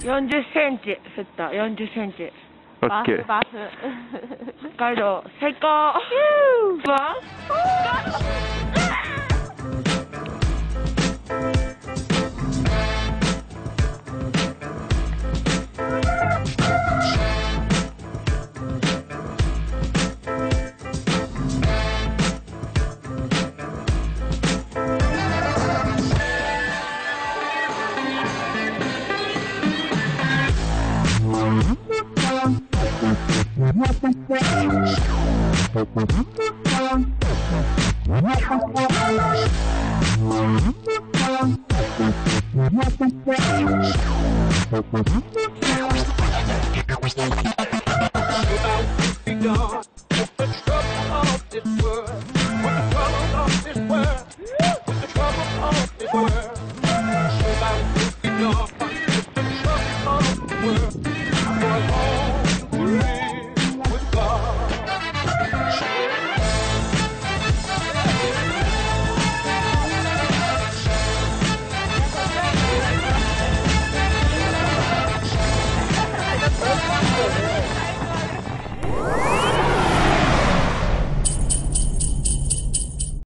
40センチ吸った40センチ。オッー。バス北海道最高。バス。The trouble of this world.